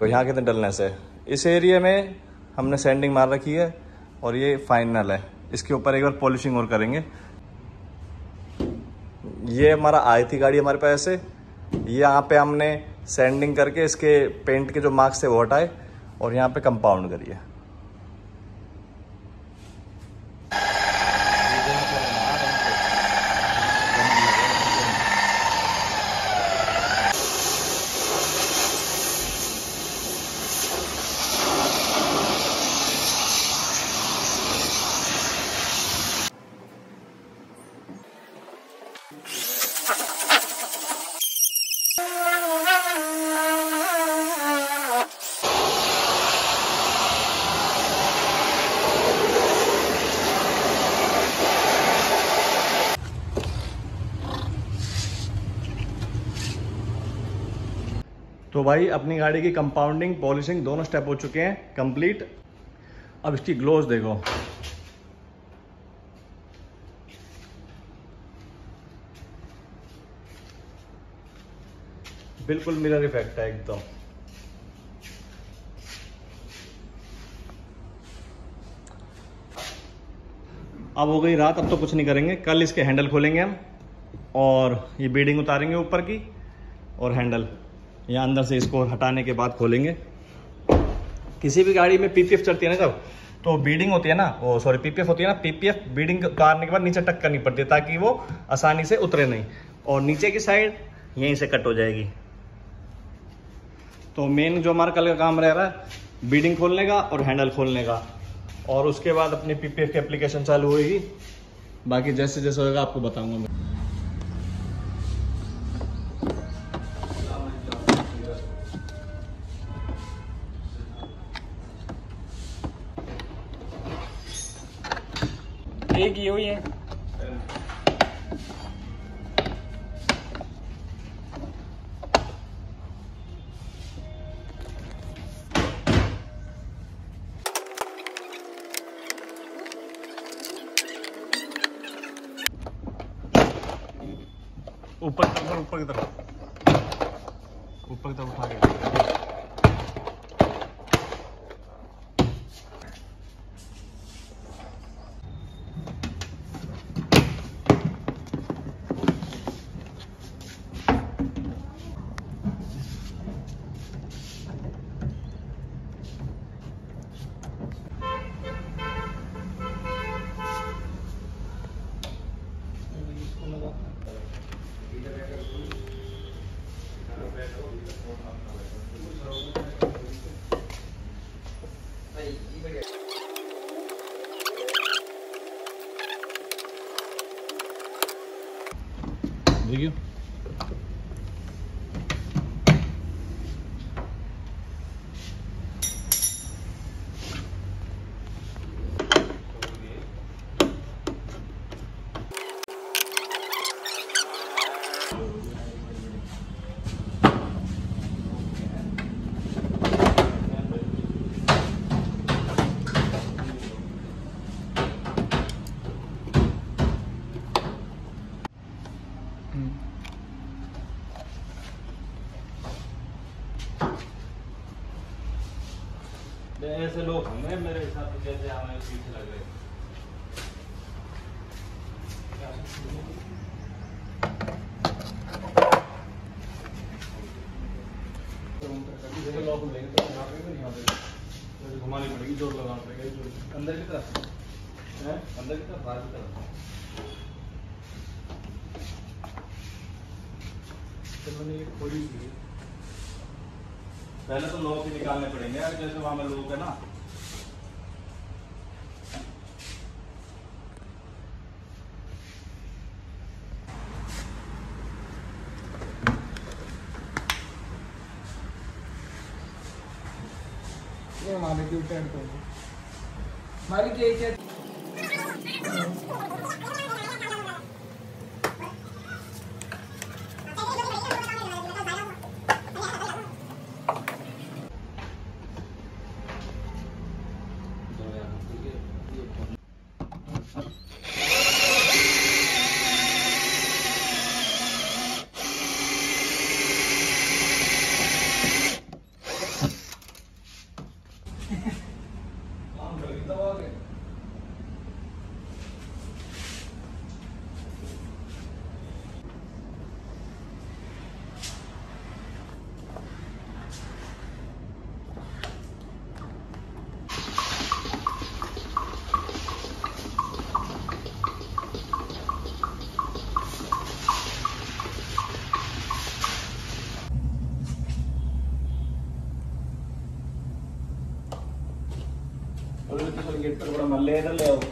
तो यहाँ कितने डलनेस है। इस एरिया में हमने सैंडिंग मार रखी है, और ये फाइनल है। इसके ऊपर एक बार पॉलिशिंग और करेंगे। ये हमारा आई थी गाड़ी हमारे पास ऐसे यहाँ पे हमने सैंडिंग करके इसके पेंट के जो मार्क्स थे वो हटाए और यहाँ पे कंपाउंड करिए। भाई, अपनी गाड़ी की कंपाउंडिंग पॉलिशिंग दोनों स्टेप हो चुके हैं कंप्लीट अब इसकी ग्लोज देखो। बिल्कुल मिरर इफ़ेक्ट है एकदम। अब हो गई रात, अब तो कुछ नहीं करेंगे। कल इसके हैंडल खोलेंगे हम और ये बीडिंग उतारेंगे ऊपर की और हैंडल या अंदर से इसको हटाने के बाद खोलेंगे। किसी भी गाड़ी में पीपीएफ चलती है ना जब तो बीडिंग होती है ना वो सॉरी पीपीएफ होती है ना पीपीएफ बीडिंग उतारने के बाद नीचे टक करनी पड़ती है, ताकि वो आसानी से उतरे नहीं। और नीचे की साइड यहीं से कट हो जाएगी। तो मेन जो हमारा कल का काम रह रहा है बीडिंग खोलने का और हैंडल खोलने का। और उसके बाद अपनी पीपीएफ की एप्लीकेशन चालू होगी बाकी जैसे जैसे होगा आपको बताऊँगा मैं। ऐसे लोग होंगे मेरे हिसाब से जैसे हमें पीछे लग रहे जैसे तो जैसे घुमानी पड़ेगी ज़ोर लगाना पड़ेगा अंदर की तरफ़। है? अंदर की तरफ़ बाहर की तरफ़। मैंने ये खोली थी पहले तो लोग ही निकालने पड़ेंगे यार जैसे वहाँ में लोग है ना ये हमारे की टेंट तो हमारी क्या क्या गेट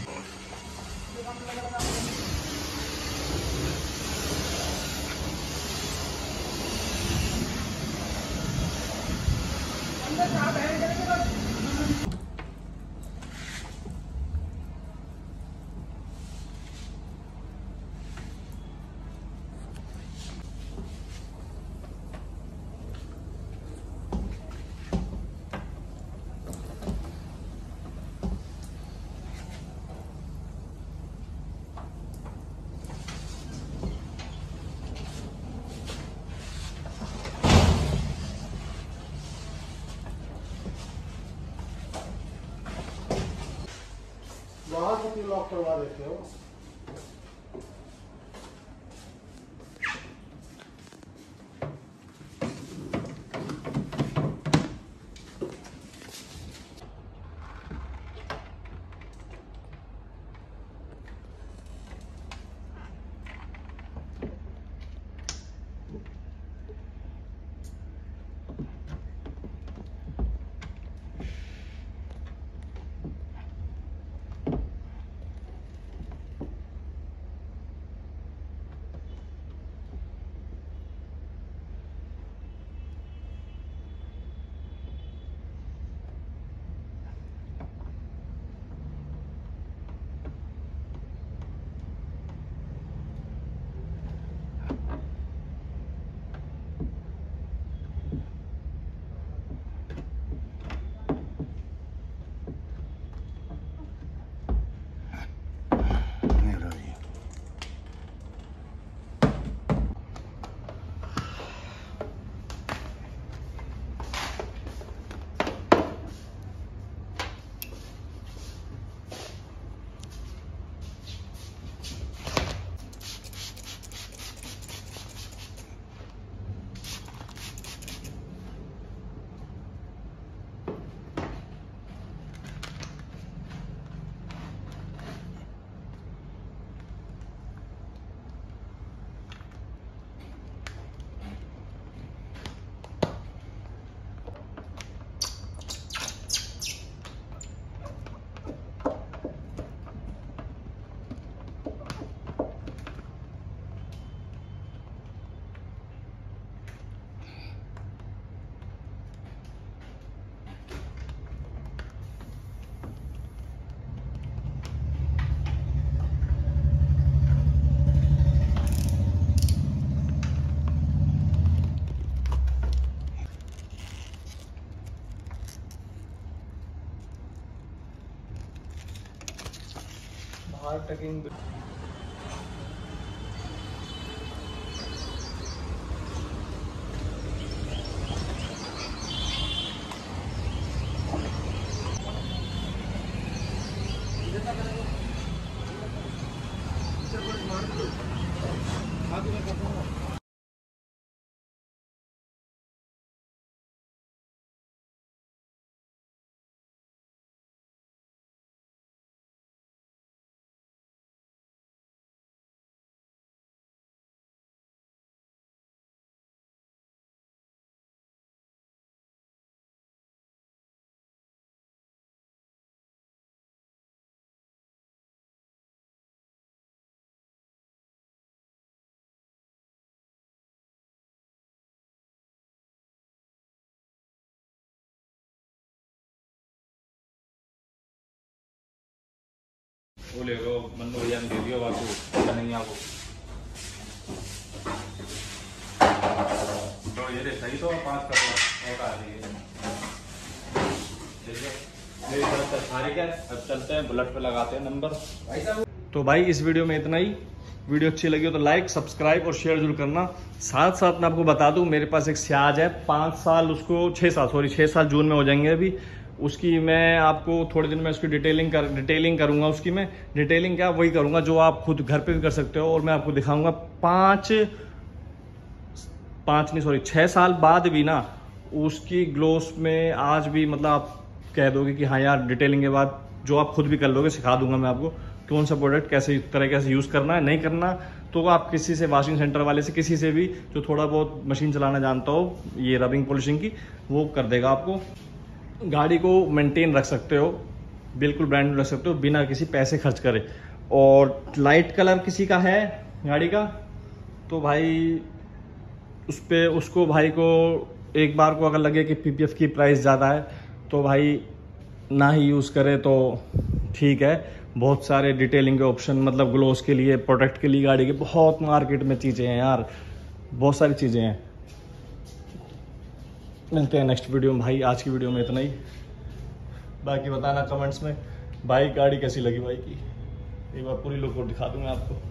बैक टकिंग मन्नू भैया ने दे दिया कन्हैया को तो ये रे सही तो पाँच कर लो और आ रही है मेरी तरफ़ से सारे क्या अब चलते हैं बुलेट पे लगाते हैं नंबर भाई तो भाई इस वीडियो में इतना ही। वीडियो अच्छी लगी हो तो लाइक सब्सक्राइब और शेयर ज़रूर करना। साथ साथ मैं आपको बता दूँ मेरे पास एक सियाज है। पाँच साल उसको छः साल सॉरी छः साल जून में हो जाएँगे अभी। उसकी मैं आपको थोड़े दिन में उसकी डिटेलिंग कर डिटेलिंग करूँगा उसकी मैं। डिटेलिंग क्या, वही करूँगा जो आप खुद घर पे भी कर सकते हो और मैं आपको दिखाऊँगा। पाँच पाँच नहीं सॉरी छः साल बाद भी ना, उसकी ग्लोस में आज भी मतलब आप कह दोगे कि हाँ यार डिटेलिंग के बाद जो आप खुद भी कर लोगे, सिखा दूँगा मैं आपको कौन सा प्रोडक्ट कैसे तरीके से यूज़ करना है, नहीं करना। तो आप किसी से वॉशिंग सेंटर वाले से, किसी से भी जो थोड़ा बहुत मशीन चलाना जानता हो, ये रबिंग पॉलिशिंग की, वो कर देगा आपको। गाड़ी को मेंटेन रख सकते हो, बिल्कुल ब्रांड रख सकते हो, बिना किसी पैसे खर्च करे। और लाइट कलर किसी का है गाड़ी का? तो भाई, उस पर उसको भाई को एक बार को अगर लगे कि पीपीएफ की प्राइस ज़्यादा है तो भाई ना ही यूज़ करे तो ठीक है। बहुत सारे डिटेलिंग के ऑप्शन मतलब ग्लोस के लिए प्रोडक्ट के लिए, गाड़ी के, बहुत मार्केट में चीज़ें हैं यार। बहुत सारी चीज़ें हैं। मिलते हैं नेक्स्ट वीडियो में। भाई, आज की वीडियो में इतना ही। बाकी बताना कमेंट्स में। भाई गाड़ी कैसी लगी भाई की? एक बार पूरी लोग को दिखा दूँगा आपको।